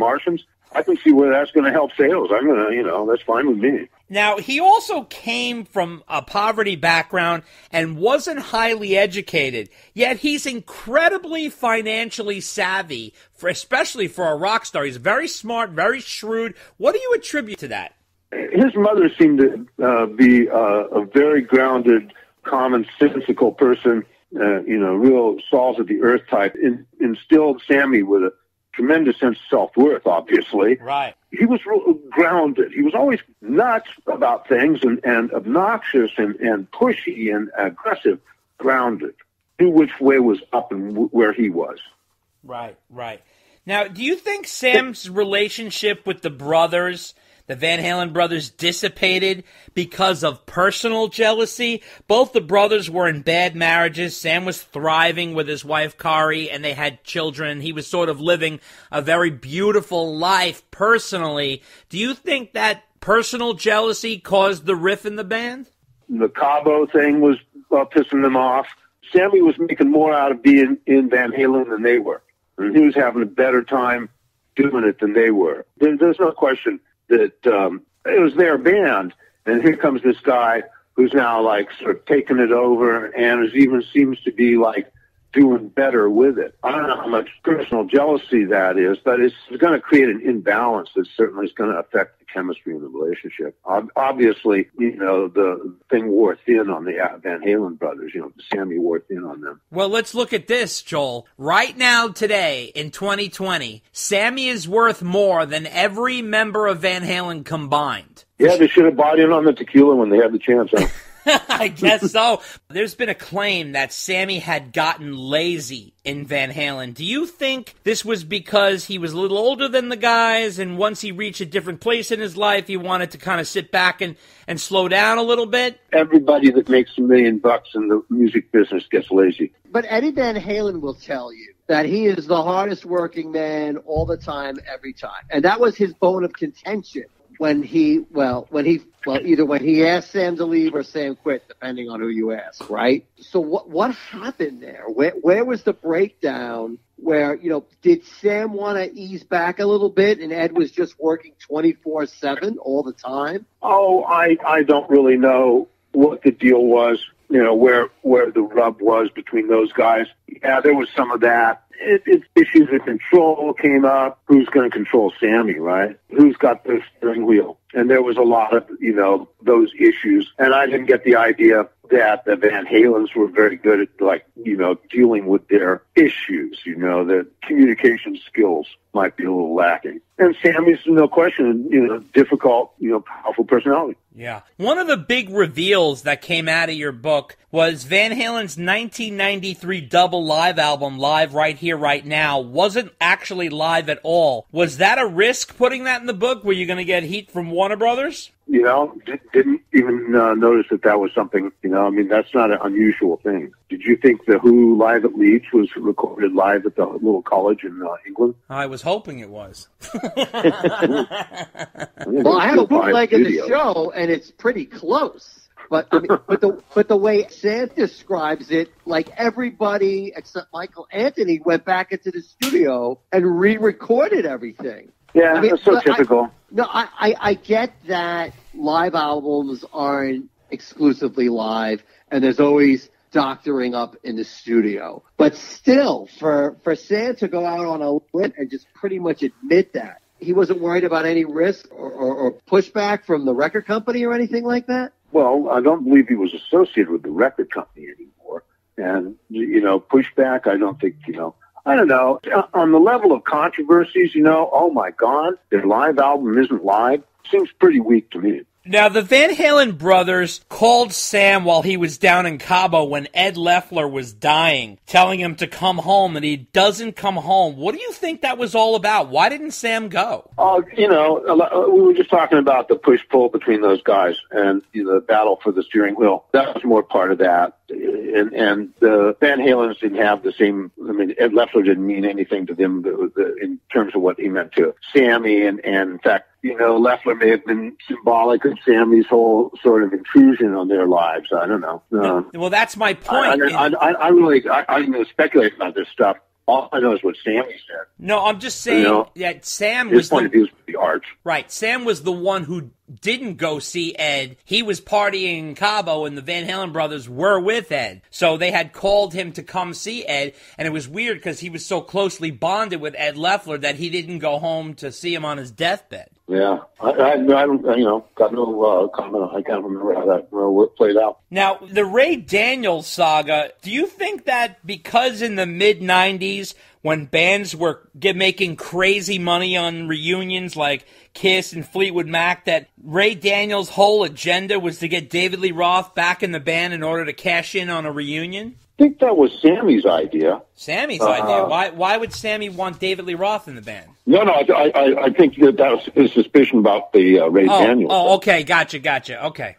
Martians, I can see where that's going to help sales. I'm going to, you know, that's fine with me. Now, he also came from a poverty background and wasn't highly educated, yet he's incredibly financially savvy, for, especially for a rock star. He's very smart, very shrewd. What do you attribute to that? His mother seemed to uh, be uh, a very grounded, commonsensical person, uh, you know, real salt of the earth type, in, instilled Sammy with a tremendous sense of self worth, obviously. Right. He was grounded. He was always nuts about things and, and obnoxious and, and pushy and aggressive, grounded. Knew which way was up and w- where he was. Right, right. Now, do you think Sam's relationship with the brothers the Van Halen brothers dissipated because of personal jealousy. Both the brothers were in bad marriages. Sam was thriving with his wife Kari and they had children. He was sort of living a very beautiful life personally. Do you think that personal jealousy caused the riff in the band? The Cabo thing was uh, pissing them off. Sammy was making more out of being in Van Halen than they were. And he was having a better time doing it than they were. There, there's no question that um, it was their band, and here comes this guy who's now like sort of taking it over, and is even seems to be like doing better with it. I don't know how much personal jealousy that is, but it's going to create an imbalance that certainly is going to affect chemistry in the relationship. Obviously, you know, the thing wore thin on the uh, Van Halen brothers, you know, Sammy wore thin on them. Well, let's look at this, Joel. Right now, today, in 2020, Sammy is worth more than every member of Van Halen combined. Yeah, they should have bought in on the tequila when they had the chance. Huh? I guess so. There's been a claim that Sammy had gotten lazy in Van Halen. Do you think this was because he was a little older than the guys, and once he reached a different place in his life, he wanted to kind of sit back and, and slow down a little bit? Everybody that makes a million bucks in the music business gets lazy. But Eddie Van Halen will tell you that he is the hardest working man all the time, every time. And that was his bone of contention when he well when he well either when he asked Sam to leave or Sam quit, depending on who you ask, right? So what what happened there? Where where was the breakdown? Where you know did Sam want to ease back a little bit, and Ed was just working twenty four seven all the time? Oh, I I don't really know what the deal was. You know where where the rub was between those guys. Yeah, there was some of that it, it, issues of control came up. Who's going to control Sammy, right? Who's got the steering wheel? And there was a lot of, you know, those issues. And I didn't get the idea that the Van Halens were very good at, like, you know, dealing with their issues, you know, their communication skills might be a little lacking. And Sammy's, no question, you know, difficult, you know, powerful personality. Yeah. One of the big reveals that came out of your book was Van Halen's 1993 double live album, Live Right Here, Right Now, wasn't actually live at all. Was that a risk putting that in the book? Were you going to get heat from Warner Brothers? You know, didn't even uh, notice that that was something, you know, I mean, that's not an unusual thing. Did you think the Who Live at Leeds was recorded live at the little college in uh, England? I was hoping it was. well, I have a bootleg of the show, and it's pretty close. But I mean, but the but the way Sam describes it, like everybody except Michael Anthony went back into the studio and re-recorded everything. Yeah, I mean, that's so typical. I, no, I, I I get that live albums aren't exclusively live, and there's always doctoring up in the studio. But still, for for Sam to go out on a limb and just pretty much admit that he wasn't worried about any risk or, or, or pushback from the record company or anything like that. Well, I don't believe he was associated with the record company anymore. And, you know, pushback, I don't think, you know, I don't know. On the level of controversies, you know, oh my God, their live album isn't live, seems pretty weak to me. Now, the Van Halen brothers called Sam while he was down in Cabo when Ed Leffler was dying, telling him to come home, and he doesn't come home. What do you think that was all about? Why didn't Sam go? Uh, you know, we were just talking about the push pull between those guys and you know, the battle for the steering wheel. That was more part of that and and the Van Halens didn't have the same. I mean, Ed Leffler didn't mean anything to them in terms of what he meant to Sammy, and and in fact, you know, Leffler may have been symbolic of Sammy's whole sort of intrusion on their lives. I don't know. Um, well, that's my point. I, I, I, I really, I, I'm going to speculate about this stuff. All I know is what Sammy said. No, I'm just saying You know, that Sam His was point the, of view is the arch. right. Sam was the one who didn't go see Ed. He was partying in Cabo, and the Van Halen brothers were with Ed. So they had called him to come see Ed, and it was weird because he was so closely bonded with Ed Leffler that he didn't go home to see him on his deathbed. Yeah, I, I, I don't, you know, got no uh, comment. I can't remember how that uh, played out. Now, the Ray Daniels saga, do you think that because in the mid 90s, when bands were get, making crazy money on reunions like Kiss and Fleetwood Mac, that Ray Daniels' whole agenda was to get David Lee Roth back in the band in order to cash in on a reunion? I think that was Sammy's idea. Sammy's Uh-huh. idea. Why, why would Sammy want David Lee Roth in the band? No, no, I, I, I think that that was his suspicion about the uh, Ray Oh, Daniels. oh, okay, gotcha, gotcha. Okay.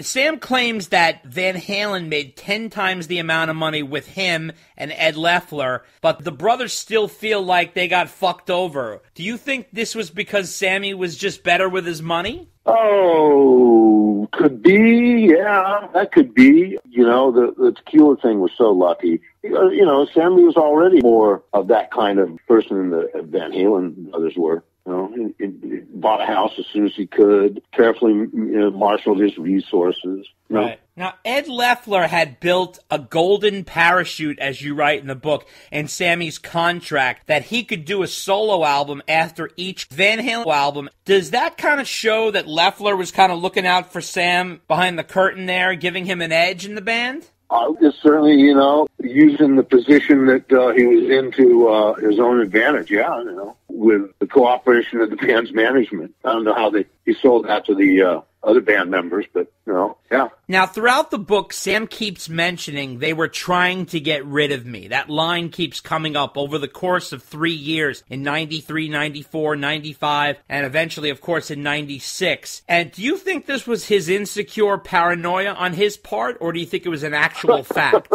Sam claims that Van Halen made 10 times the amount of money with him and Ed Leffler, but the brothers still feel like they got fucked over. Do you think this was because Sammy was just better with his money? Oh, could be. Yeah, that could be. You know, the the tequila thing was so lucky. Uh, You know, Sammy was already more of that kind of person than the Van Halen brothers were. You know, he, he bought a house as soon as he could, carefully you know, marshaled his resources. You know. Now, Ed Leffler had built a golden parachute, as you write in the book, in Sammy's contract that he could do a solo album after each Van Halen album. Does that kind of show that Leffler was kind of looking out for Sam behind the curtain there, giving him an edge in the band? Uh, certainly, you know, using the position that uh, he was in to uh, his own advantage. Yeah, you know, with the cooperation of the band's management. I don't know how they he sold that to the uh, other band members, but you know, yeah. Now, throughout the book, Sam keeps mentioning they were trying to get rid of me. That line keeps coming up over the course of three years in 93, 94, 95, and eventually, of course, in 96. And do you think this was his insecure paranoia on his part, or do you think it was an actual fact?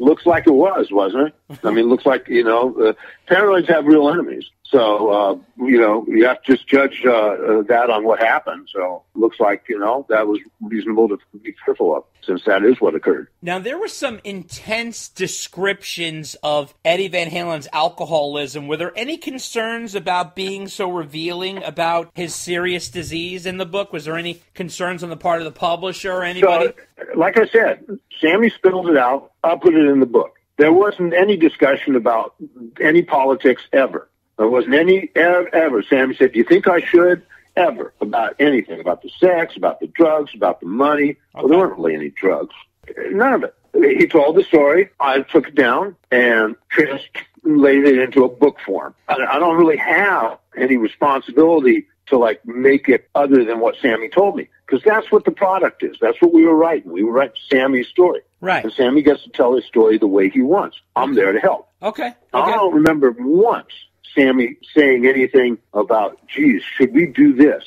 Looks like it was, wasn't it? I mean, looks like you know, uh, paranoids have real enemies. So uh, you know, you have to just judge uh, uh, that on what happened. So looks like you know that was reasonable to be careful of, since that is what occurred. Now, there were some intense descriptions of Eddie Van Halen's alcoholism. Were there any concerns about being so revealing about his serious disease in the book? Was there any concerns on the part of the publisher or anybody? So, like I said, Sammy spilled it out. I'll put it in the book. There wasn't any discussion about any politics ever. There wasn't any ever. ever. Sammy said, "Do you think I should?" Ever about anything about the sex, about the drugs, about the money. Well, there weren't really any drugs. None of it. He told the story. I took it down and translated it into a book form. I, I don't really have any responsibility to like make it other than what Sammy told me because that's what the product is. That's what we were writing. We were writing Sammy's story. Right. And Sammy gets to tell his story the way he wants. I'm there to help. Okay. I don't remember once Sammy saying anything about, geez, should we do this?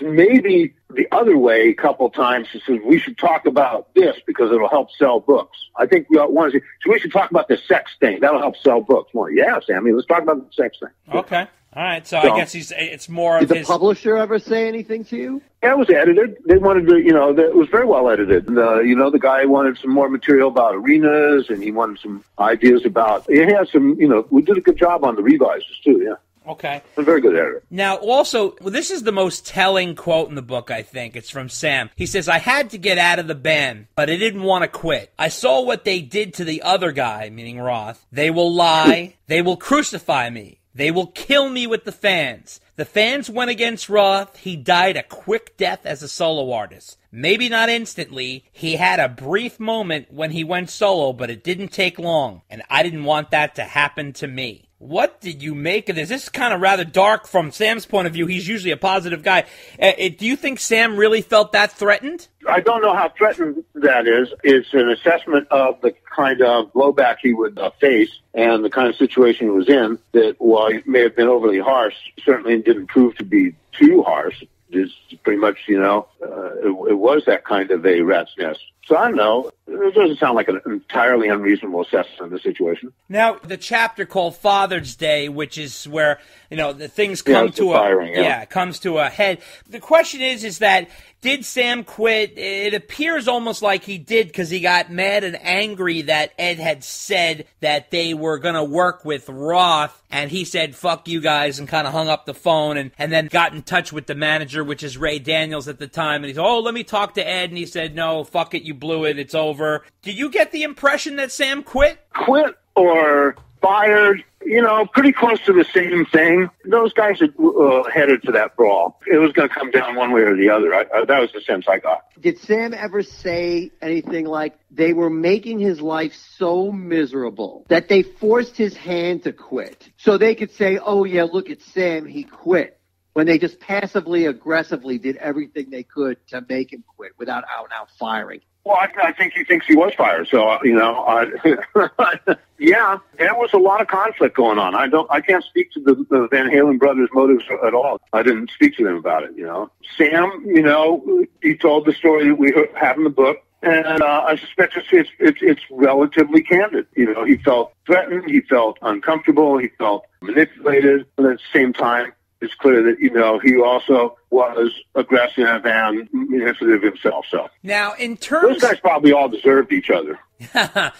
Maybe the other way a couple times he says we should talk about this because it'll help sell books. I think we ought want to say so we should talk about the sex thing. That'll help sell books. more. yeah, Sammy, let's talk about the sex thing. Okay. All right. So, I guess he's it's more Did of the his. publisher ever say anything to you? Yeah, it was edited. They wanted to, you know, the, it was very well edited. And, uh, you know, the guy wanted some more material about arenas, and he wanted some ideas about. He had some, you know, we did a good job on the revises too. Yeah, Okay. a very good editor. Now, also, well, this is the most telling quote in the book, I think. It's from Sam. He says, I had to get out of the band, but I didn't want to quit. I saw what they did to the other guy, meaning Roth. They will lie. they will crucify me. They will kill me with the fans. The fans went against Roth. He died a quick death as a solo artist. Maybe not instantly. He had a brief moment when he went solo, but it didn't take long. And I didn't want that to happen to me. What did you make of this? This is kind of rather dark from Sam's point of view. He's usually a positive guy. Uh, uh, do you think Sam really felt that threatened? I don't know how threatened that is. It's an assessment of the kind of blowback he would uh, face and the kind of situation he was in that, while it may have been overly harsh, certainly didn't prove to be too harsh. It's pretty much, you know, uh, it, it was that kind of a rat's nest So I don't know. It doesn't sound like an entirely unreasonable assessment of the situation. Now, the chapter called Father's Day, which is where you know the things come Yeah, to firing, a yeah. comes to a head. The question is, is that did Sam quit? It appears almost like he did because he got mad and angry that Ed had said that they were going to work with Roth, and he said "fuck you guys" and kind of hung up the phone, and and then got in touch with the manager, which is Ray Daniels at the time, and he said, "Oh, let me talk to Ed," and he said, "No, fuck it, you blew it, it's over." Did you get the impression that Sam quit? Quit or fired, you know, pretty close to the same thing. Those guys are uh, headed to that brawl. It was going to come down one way or the other. I, I, that was the sense I got. Did Sam ever say anything like they were making his life so miserable that they forced his hand to quit? So they could say, oh, yeah, look at Sam, he quit. When they just passively aggressively did everything they could to make him quit without out and out firing. Well, I, I think he thinks he was fired. So uh, you know, I, yeah, there was a lot of conflict going on. I don't, I can't speak to the, the Van Halen brothers' motives at all. I didn't speak to them about it. You know, Sam, you know, he told the story that we have in the book. And uh, I suspect it's, it's it's it's relatively candid. You know, he felt threatened, he felt uncomfortable, he felt manipulated, but at the same time, it's clear that you know he also was aggressive and manipulative himself. So Now, in terms, those guys probably all deserved each other.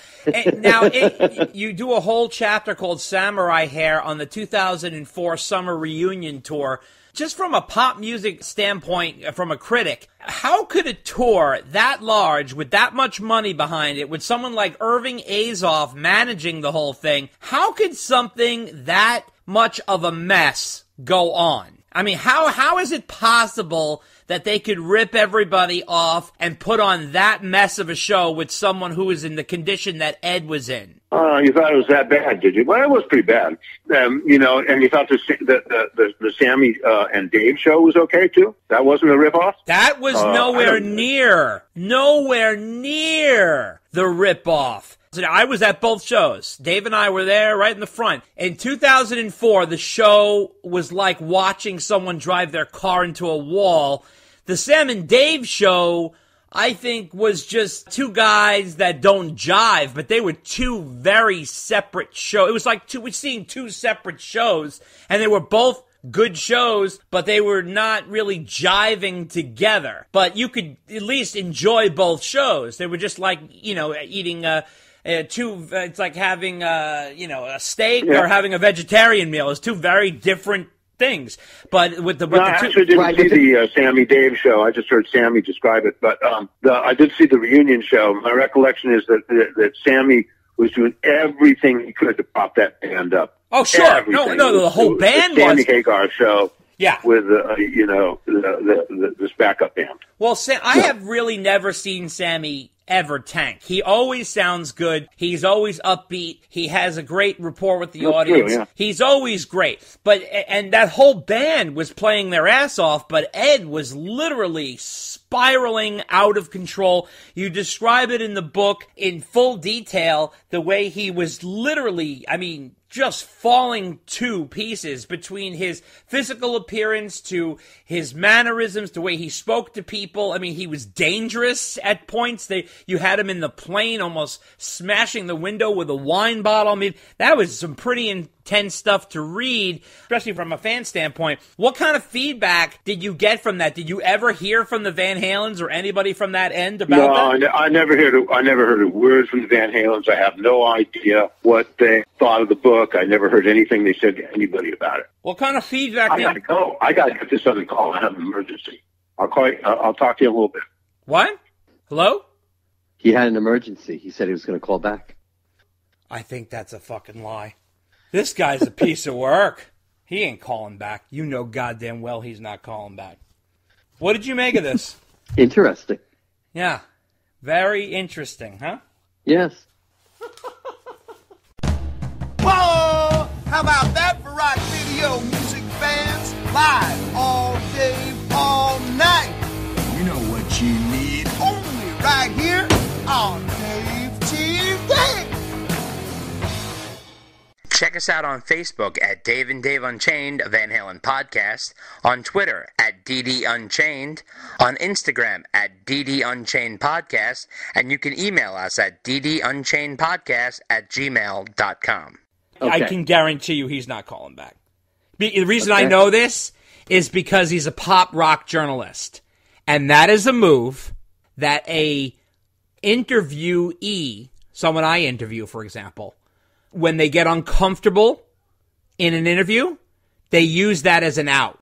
Now, it, you do a whole chapter called Samurai Hair on the 2004 Summer Reunion Tour. Just from a pop music standpoint, uh, from a critic, how could a tour that large, with that much money behind it, with someone like Irving Azoff managing the whole thing, how could something that much of a mess go on? I mean, how how is it possible that they could rip everybody off and put on that mess of a show with someone who is in the condition that Ed was in? Uh, you thought it was that bad, did you? Well, it was pretty bad. Um, you know, and you thought the the the, the, the Sammy uh, and Dave show was okay too. That wasn't a ripoff. That was Uh, nowhere near, nowhere near the ripoff. I was at both shows. Dave and I were there right in the front. In 2004, the show was like watching someone drive their car into a wall. The Sam and Dave show, I think, was just two guys that don't jive, but they were two very separate shows. It was like two, we're seeing two separate shows, and they were both good shows, but they were not really jiving together. But you could at least enjoy both shows. They were just like, you know, eating uh uh, two, uh, it's like having, uh, you know, a steak Yeah. or having a vegetarian meal. It's two very different things. But with the, with No, I the two, actually didn't Right, see the- the uh, Sammy Dave show. I just heard Sammy describe it, but um, the, I did see the reunion show. My recollection is that, that that Sammy was doing everything he could to pop that band up. Oh, sure. No, Everything. no, the whole was band the Sammy was- Hagar show. Yeah. with uh, you know the, the, the, this backup band. Well, Sam, I have really never seen Sammy ever tank. He always sounds good. He's always upbeat. He has a great rapport with the That's audience. true, yeah. He's always great. But and that whole band was playing their ass off, but Ed was literally spiraling out of control. You describe it in the book in full detail the way he was literally, I mean, just falling to pieces between his physical appearance to his mannerisms, the way he spoke to people. I mean, he was dangerous at points. They, you had him in the plane almost smashing the window with a wine bottle. I mean, that was some pretty intense stuff to read, especially from a fan standpoint. What kind of feedback did you get from that? Did you ever hear from the Van Halens or anybody from that end about No, that? I, ne- I never heard. A, I never heard a word from the Van Halens. I have no idea what they thought of the book. I never heard anything they said to anybody about it. What kind of feedback I did gotta go. I gotta get this other call. I have an emergency. I'll call you. I'll I'll talk to you in a little bit. What? Hello? He had an emergency. He said he was going to call back. I think that's a fucking lie. This guy's a piece of work. He ain't calling back. You know goddamn well he's not calling back. What did you make of this? Interesting. yeah. Very interesting, huh? Yes. How about that for rock video music fans? Live all day, all night. You know what you need. Only right here on Dave TV. Check us out on Facebook at Dave and Dave Unchained, Van Halen podcast, on Twitter at DD Unchained, on Instagram at DD Unchained Podcast, and you can email us at ddunchainedpodcast at gmail.com. I can guarantee you he's not calling back. The reason I know this is because he's a pop rock journalist, and that is a move that a interviewee, someone I interview, for example, when they get uncomfortable in an interview, they use that as an out.